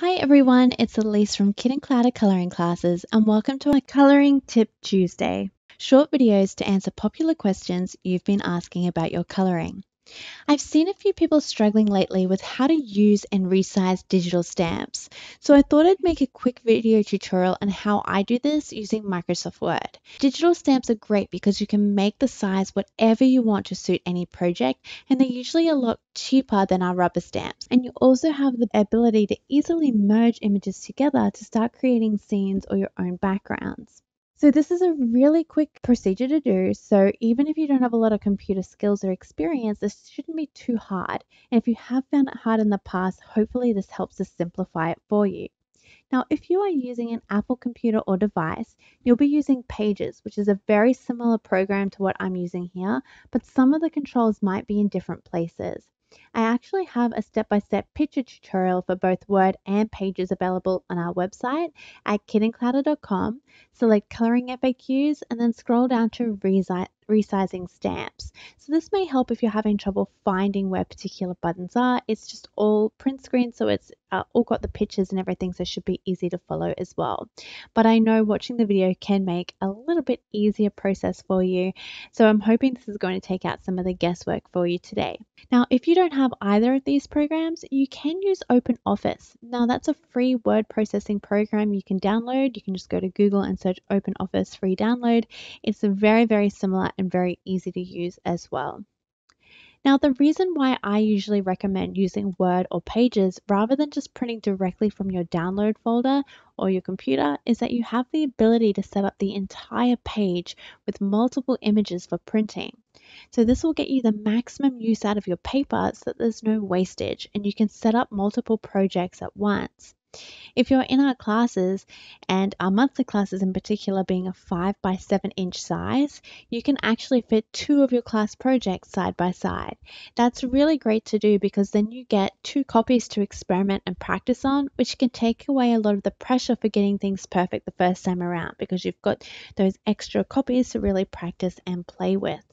Hi everyone, it's Elise from Kit and Clowder Colouring Classes and welcome to my Colouring Tip Tuesday. Short videos to answer popular questions you've been asking about your colouring. I've seen a few people struggling lately with how to use and resize digital stamps, so I thought I'd make a quick video tutorial on how I do this using Microsoft Word. Digital stamps are great because you can make the size whatever you want to suit any project, and they're usually a lot cheaper than our rubber stamps. And you also have the ability to easily merge images together to start creating scenes or your own backgrounds. So this is a really quick procedure to do. So even if you don't have a lot of computer skills or experience, this shouldn't be too hard. And if you have found it hard in the past, hopefully this helps to simplify it for you. Now, if you are using an Apple computer or device, you'll be using Pages, which is a very similar program to what I'm using here, but some of the controls might be in different places. I actually have a step-by-step picture tutorial for both Word and Pages available on our website at kitandclowder.com. Select Coloring FAQs and then scroll down to resizing stamps. So this may help if you're having trouble finding where particular buttons are. It's just all print screen, so it's uh, all got the pictures and everything, so it should be easy to follow as well. But I know watching the video can make a little bit easier process for you, so I'm hoping this is going to take out some of the guesswork for you today. Now, if you don't have either of these programs, you can use OpenOffice. Now, that's a free word processing program you can download. You can just go to Google and search OpenOffice free download. It's a very, very similar and very easy to use as well. Now, the reason why I usually recommend using Word or Pages rather than just printing directly from your download folder or your computer is that you have the ability to set up the entire page with multiple images for printing. So this will get you the maximum use out of your paper so that there's no wastage and you can set up multiple projects at once. If you're in our classes, and our monthly classes in particular being a 5 by 7 inch size, you can actually fit two of your class projects side by side. That's really great to do because then you get two copies to experiment and practice on, which can take away a lot of the pressure for getting things perfect the first time around because you've got those extra copies to really practice and play with.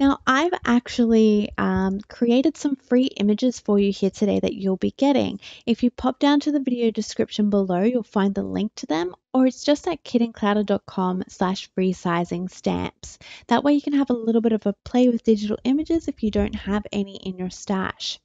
Now, I've actually um, created some free images for you here today that you'll be getting. If you pop down to the video description below, you'll find the link to them, or it's just at kitandclowder.com slash resizing stamps. That way you can have a little bit of a play with digital images if you don't have any in your stash.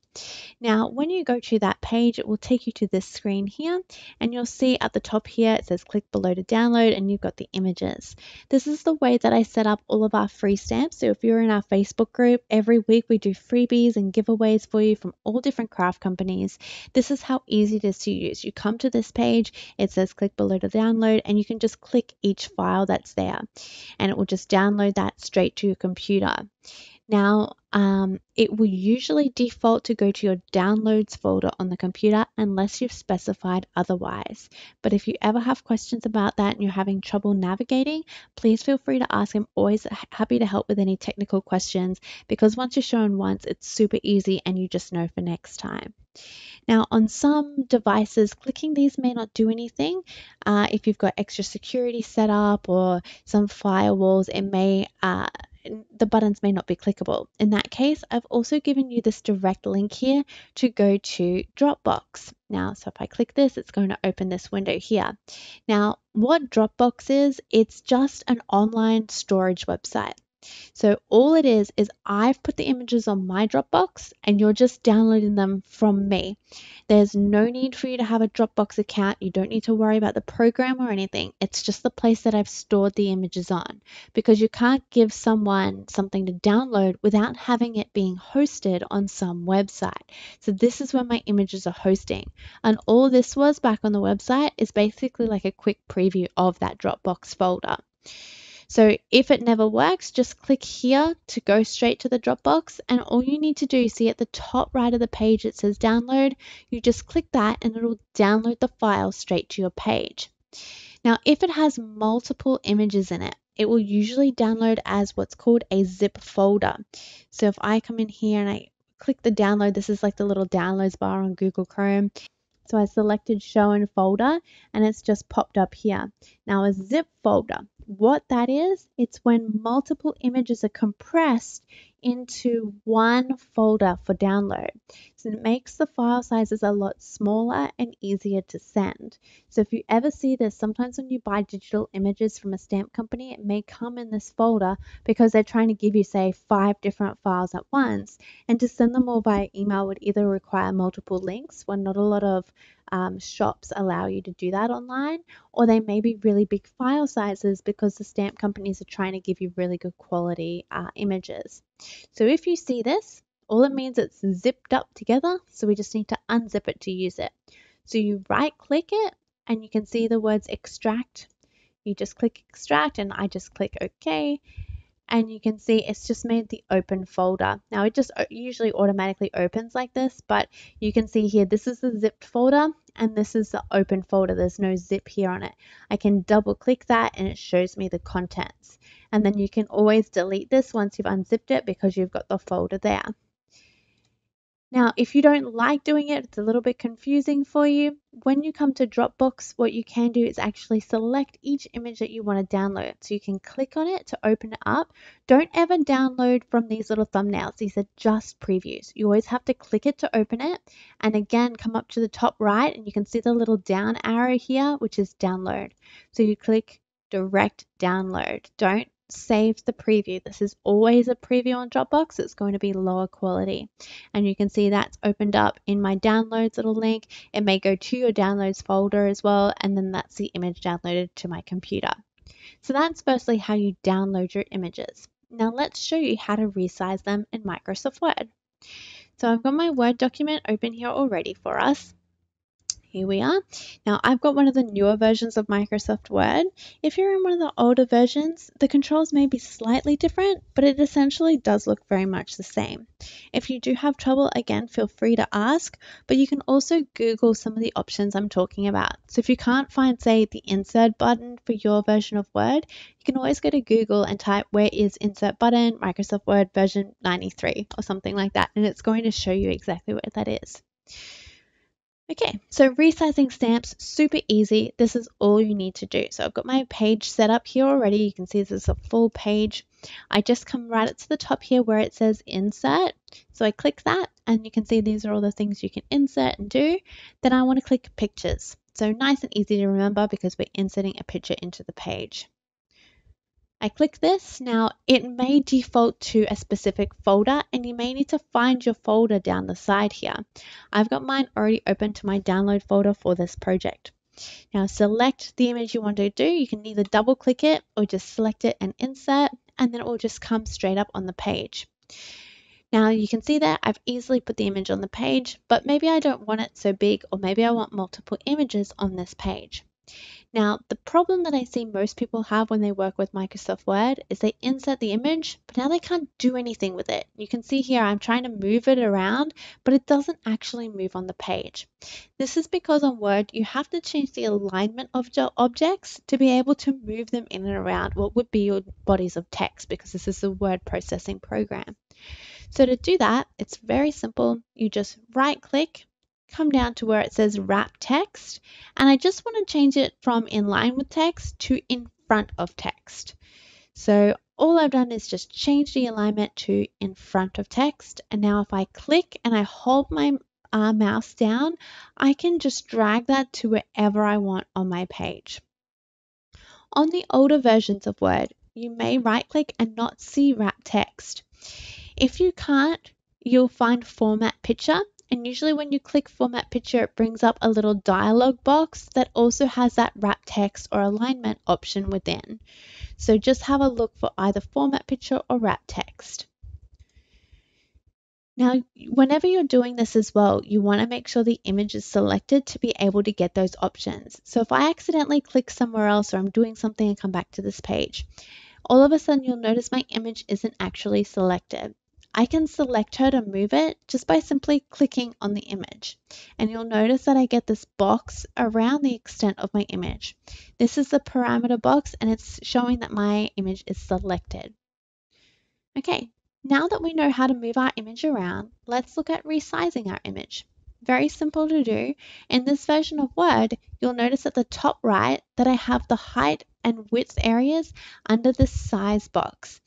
Now, when you go to that page, it will take you to this screen here, and you'll see at the top here, it says click below to download, and you've got the images. This is the way that I set up all of our free stamps. So if you're in our Facebook group, every week we do freebies and giveaways for you from all different craft companies. This is how easy it is to use. You come to this page, it says click below to download, and you can just click each file that's there, and it will just download that straight to your computer. Now, um, it will usually default to go to your downloads folder on the computer unless you've specified otherwise. But if you ever have questions about that and you're having trouble navigating, please feel free to ask. I'm always happy to help with any technical questions because once you're shown once, it's super easy and you just know for next time. Now, on some devices, clicking these may not do anything. Uh, if you've got extra security set up or some firewalls, it may uh, the buttons may not be clickable. In that case, I've also given you this direct link here to go to Dropbox. Now, so if I click this, it's going to open this window here. Now, what Dropbox is, it's just an online storage website. So all it is is I've put the images on my Dropbox and you're just downloading them from me. There's no need for you to have a Dropbox account. You don't need to worry about the program or anything. It's just the place that I've stored the images on because you can't give someone something to download without having it being hosted on some website. So this is where my images are hosting. And all this was back on the website is basically like a quick preview of that Dropbox folder. So if it never works, just click here to go straight to the Dropbox. And all you need to do, see at the top right of the page, it says download. You just click that and it'll download the file straight to your page. Now, if it has multiple images in it, it will usually download as what's called a zip folder. So if I come in here and I click the download, this is like the little downloads bar on Google Chrome. So I selected show in folder and it's just popped up here. Now a zip folder, what that is, it's when multiple images are compressed into one folder for download. So it makes the file sizes a lot smaller and easier to send. So if you ever see this, sometimes when you buy digital images from a stamp company, it may come in this folder because they're trying to give you, say, five different files at once. And to send them all by email would either require multiple links when not a lot of um, shops allow you to do that online, or they may be really big file sizes because the stamp companies are trying to give you really good quality uh, images. So if you see this, all it means it's zipped up together, so we just need to unzip it to use it. So you right click it and you can see the words extract. You just click extract and I just click OK and you can see it's just made the open folder. Now it just uh, usually automatically opens like this, but you can see here, this is the zipped folder and this is the open folder. There's no zip here on it. I can double click that and it shows me the contents. And then you can always delete this once you've unzipped it because you've got the folder there. Now, if you don't like doing it, it's a little bit confusing for you. When you come to Dropbox, what you can do is actually select each image that you want to download. So you can click on it to open it up. Don't ever download from these little thumbnails. These are just previews. You always have to click it to open it. And again, come up to the top right and you can see the little down arrow here, which is download. So you click direct download. Don't save the preview. This is always a preview on Dropbox. It's going to be lower quality. And you can see that's opened up in my downloads little link. It may go to your downloads folder as well. And then that's the image downloaded to my computer. So that's firstly how you download your images. Now let's show you how to resize them in Microsoft Word. So I've got my Word document open here already for us here we are. Now I've got one of the newer versions of Microsoft Word. If you're in one of the older versions, the controls may be slightly different, but it essentially does look very much the same. If you do have trouble, again, feel free to ask, but you can also Google some of the options I'm talking about. So if you can't find, say, the insert button for your version of Word, you can always go to Google and type where is insert button, Microsoft Word version 93 or something like that, and it's going to show you exactly where that is. Okay, so resizing stamps, super easy. This is all you need to do. So I've got my page set up here already. You can see this is a full page. I just come right up to the top here where it says insert. So I click that and you can see these are all the things you can insert and do. Then I want to click pictures. So nice and easy to remember because we're inserting a picture into the page. I click this. Now it may mm-hmm. default to a specific folder and you may need to find your folder down the side here. I've got mine already open to my download folder for this project. Now select the image you want to do. You can either double click it or just select it and insert and then it will just come straight up on the page. Now you can see that I've easily put the image on the page, but maybe I don't want it so big or maybe I want multiple images on this page. Now, the problem that I see most people have when they work with Microsoft Word is they insert the image, but now they can't do anything with it. You can see here I'm trying to move it around, but it doesn't actually move on the page. This is because on Word, you have to change the alignment of your objects to be able to move them in and around what would be your bodies of text because this is a word processing program. So to do that, it's very simple. You just right click, come down to where it says wrap text and I just want to change it from in line with text to in front of text. So all I've done is just change the alignment to in front of text and now if I click and I hold my uh, mouse down I can just drag that to wherever I want on my page. On the older versions of Word you may right click and not see wrap text. If you can't you'll find format picture and usually when you click format picture, it brings up a little dialog box that also has that wrap text or alignment option within. So just have a look for either format picture or wrap text. Now, whenever you're doing this as well, you want to make sure the image is selected to be able to get those options. So if I accidentally click somewhere else or I'm doing something and come back to this page, all of a sudden you'll notice my image isn't actually selected. I can select her to move it just by simply clicking on the image. And you'll notice that I get this box around the extent of my image. This is the parameter box and it's showing that my image is selected. Okay, now that we know how to move our image around, let's look at resizing our image. Very simple to do. In this version of Word, you'll notice at the top right that I have the height and width areas under the size box.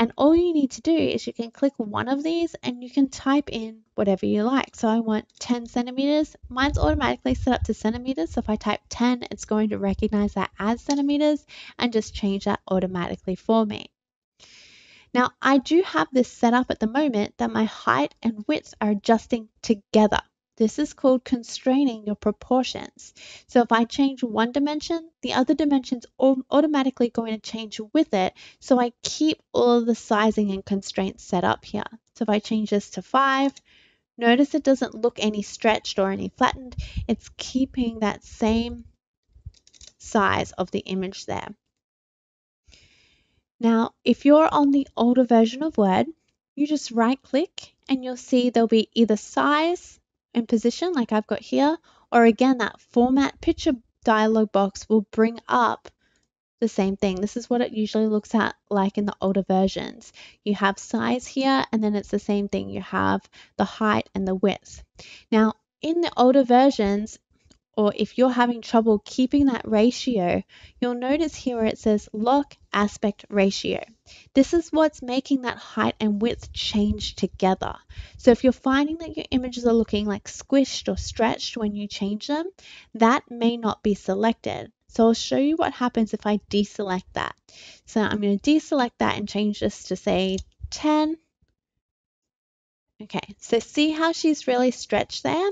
And all you need to do is you can click one of these and you can type in whatever you like. So I want 10 centimeters. Mine's automatically set up to centimeters. So if I type 10, it's going to recognize that as centimeters and just change that automatically for me. Now I do have this set up at the moment that my height and width are adjusting together. This is called constraining your proportions. So if I change one dimension, the other dimension's automatically going to change with it. So I keep all of the sizing and constraints set up here. So if I change this to 5, notice it doesn't look any stretched or any flattened. It's keeping that same size of the image there. Now, if you're on the older version of Word, you just right click and you'll see there'll be either size and position like I've got here, or again, that format picture dialog box will bring up the same thing. This is what it usually looks at like in the older versions. You have size here and then it's the same thing. You have the height and the width. Now, in the older versions, or if you're having trouble keeping that ratio, you'll notice here it says lock aspect ratio. This is what's making that height and width change together. So if you're finding that your images are looking like squished or stretched when you change them, that may not be selected. So I'll show you what happens if I deselect that. So I'm going to deselect that and change this to say 10 Okay, so see how she's really stretched there?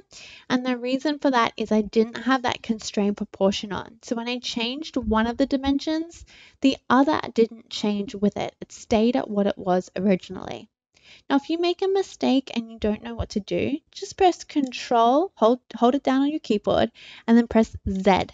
And the reason for that is I didn't have that constrained proportion on. So when I changed one of the dimensions, the other didn't change with it. It stayed at what it was originally. Now, if you make a mistake and you don't know what to do, just press Control, hold, hold it down on your keyboard, and then press Z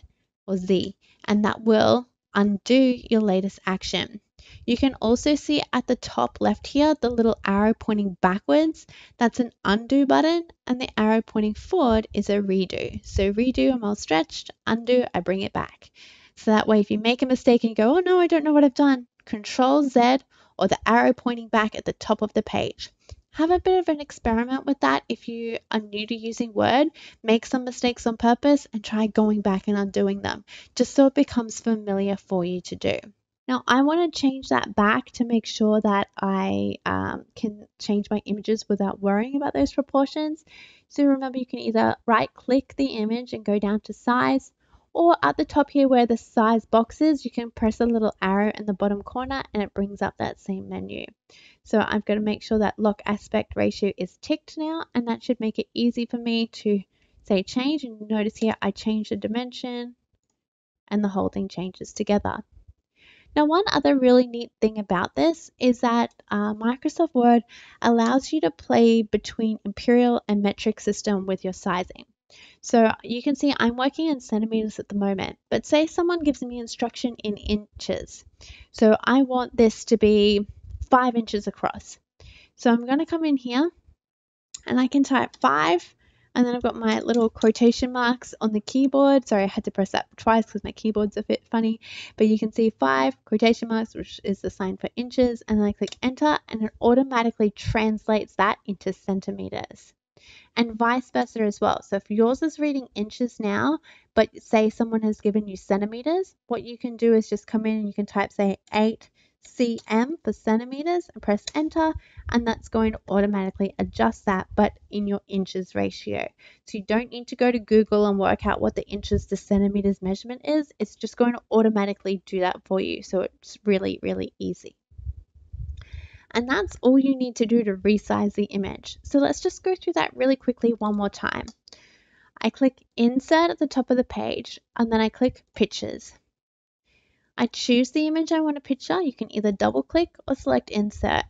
or Z, and that will undo your latest action. You can also see at the top left here the little arrow pointing backwards. That's an undo button and the arrow pointing forward is a redo. So redo, I'm all stretched, undo, I bring it back. So that way if you make a mistake and you go, oh no, I don't know what I've done, Control Z or the arrow pointing back at the top of the page. Have a bit of an experiment with that if you are new to using Word. Make some mistakes on purpose and try going back and undoing them, just so it becomes familiar for you to do. Now I want to change that back to make sure that I um, can change my images without worrying about those proportions. So remember you can either right click the image and go down to size or at the top here where the size box is, you can press a little arrow in the bottom corner and it brings up that same menu. So I'm going to make sure that lock aspect ratio is ticked now and that should make it easy for me to say change and notice here I change the dimension and the whole thing changes together. Now, one other really neat thing about this is that uh, Microsoft Word allows you to play between imperial and metric system with your sizing. So you can see I'm working in centimeters at the moment, but say someone gives me instruction in inches. So I want this to be five inches across. So I'm going to come in here and I can type five and then I've got my little quotation marks on the keyboard. Sorry, I had to press that twice because my keyboard's a bit funny. But you can see five quotation marks, which is the sign for inches. And then I click enter and it automatically translates that into centimeters. And vice versa as well. So if yours is reading inches now, but say someone has given you centimeters, what you can do is just come in and you can type, say, 8 cm for centimeters and press enter and that's going to automatically adjust that but in your inches ratio. So you don't need to go to google and work out what the inches to centimeters measurement is. It's just going to automatically do that for you so it's really really easy. And that's all you need to do to resize the image. So let's just go through that really quickly one more time. I click insert at the top of the page and then I click pictures I choose the image I want to picture. You can either double click or select insert.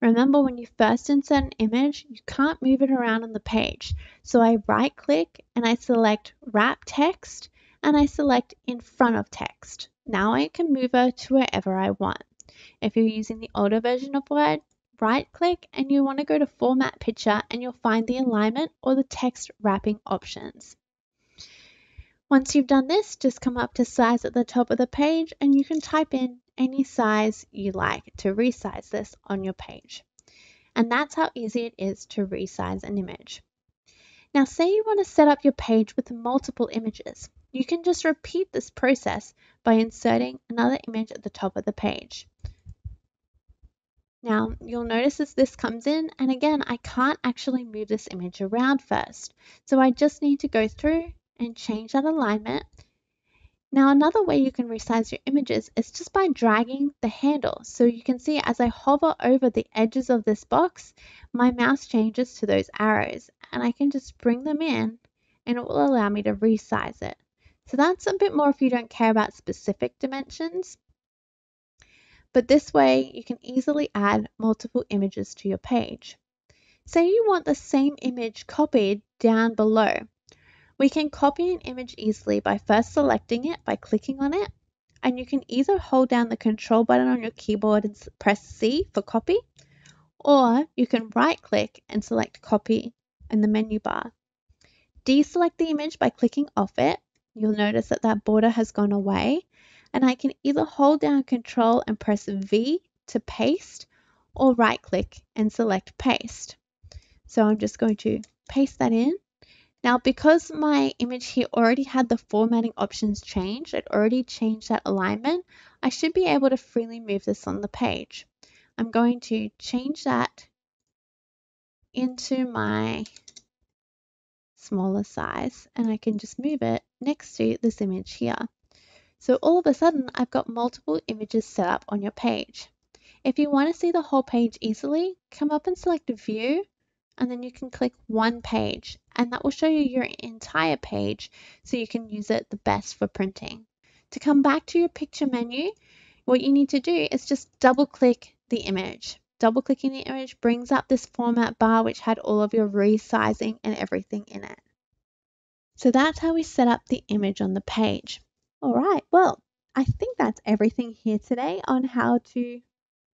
Remember when you first insert an image, you can't move it around on the page. So I right click and I select wrap text and I select in front of text. Now I can move her to wherever I want. If you're using the older version of Word, right click and you want to go to format picture and you'll find the alignment or the text wrapping options. Once you've done this, just come up to size at the top of the page and you can type in any size you like to resize this on your page. And that's how easy it is to resize an image. Now say you want to set up your page with multiple images. You can just repeat this process by inserting another image at the top of the page. Now you'll notice as this comes in and again I can't actually move this image around first. So I just need to go through and change that alignment. Now another way you can resize your images is just by dragging the handle. So you can see as I hover over the edges of this box, my mouse changes to those arrows and I can just bring them in and it will allow me to resize it. So that's a bit more if you don't care about specific dimensions. But this way you can easily add multiple images to your page. Say you want the same image copied down below. We can copy an image easily by first selecting it by clicking on it and you can either hold down the control button on your keyboard and press C for copy or you can right click and select copy in the menu bar. Deselect the image by clicking off it. You'll notice that that border has gone away and I can either hold down control and press V to paste or right click and select paste. So I'm just going to paste that in. Now because my image here already had the formatting options changed, it already changed that alignment, I should be able to freely move this on the page. I'm going to change that into my smaller size and I can just move it next to this image here. So all of a sudden, I've got multiple images set up on your page. If you want to see the whole page easily, come up and select View, and then you can click One Page, and that will show you your entire page so you can use it the best for printing. To come back to your picture menu, what you need to do is just double click the image. Double clicking the image brings up this format bar which had all of your resizing and everything in it. So that's how we set up the image on the page. All right, well, I think that's everything here today on how to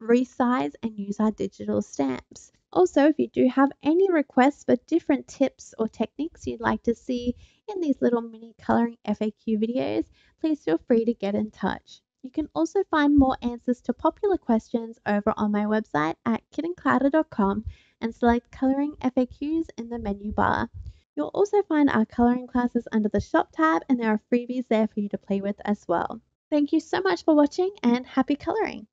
resize and use our digital stamps. Also, if you do have any requests for different tips or techniques you'd like to see in these little mini coloring FAQ videos, please feel free to get in touch. You can also find more answers to popular questions over on my website at kitandclowder.com and select Coloring FAQs in the menu bar. You'll also find our coloring classes under the shop tab and there are freebies there for you to play with as well. Thank you so much for watching and happy coloring!